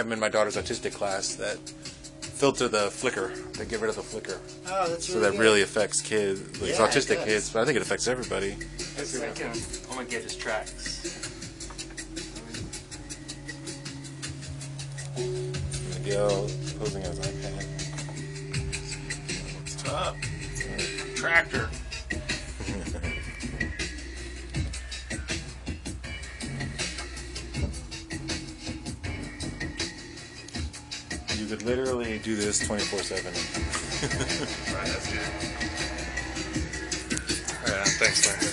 I'm in my daughter's autistic class that filter the flicker. They get rid of the flicker. Oh, that's So really that good. really affects kids, like Yeah, it autistic does. kids, but I think it affects everybody. I was thinking uh, I'm oh gonna get his tracks. Miguel posing as iPad. What's up? Tractor. You could literally do this 24 7. Right, that's good. Alright, thanks, Larry.